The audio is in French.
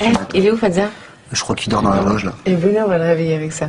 Eh, il est où Fadza? Je crois qu'il dort dans la loge là. Eh, Et Bonheur va le réveiller avec ça.